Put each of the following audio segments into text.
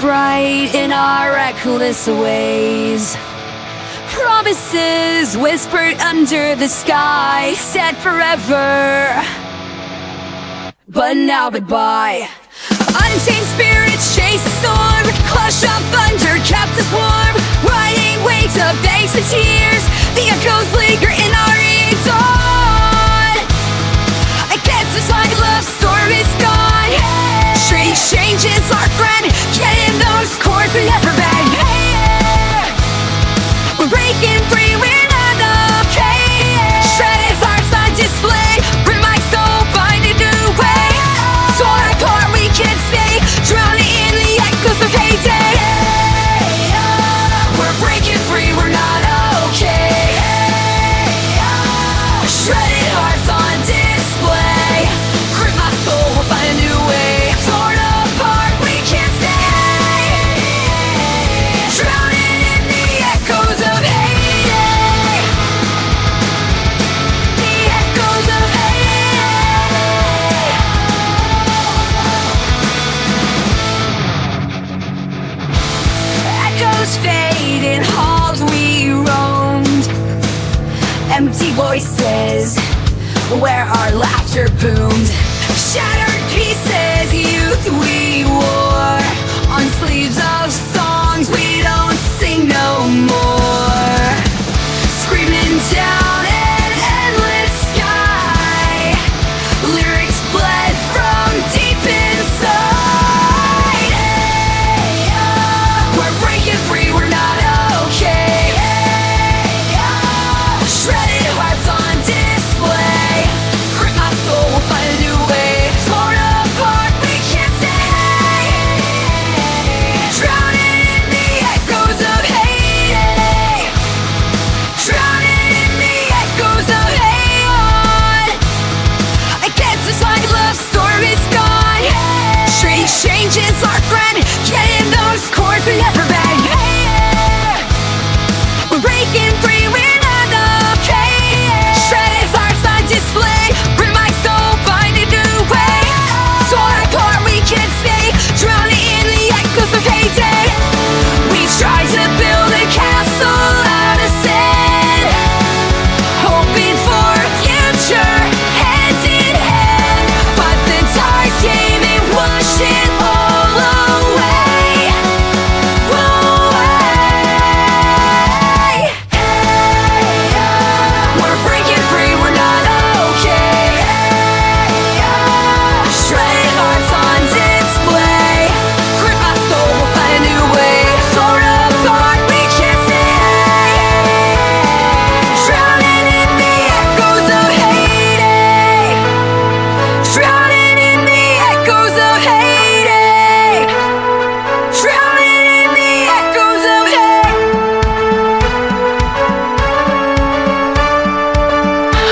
bright in our reckless ways. Promises whispered under the sky, said forever, but now goodbye. Untamed spirits chase the storm, clash of thunder kept us warm. Right shadows fade in halls we roamed. Empty voices where our laughter boomed. Shattered pieces, youth we wore. breaking free.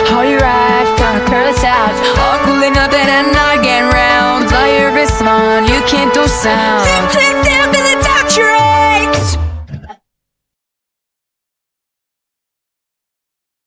How you ride? Trying to curl careless out. All cool enough that I'm not getting round. Blow your wrist you can't do sound.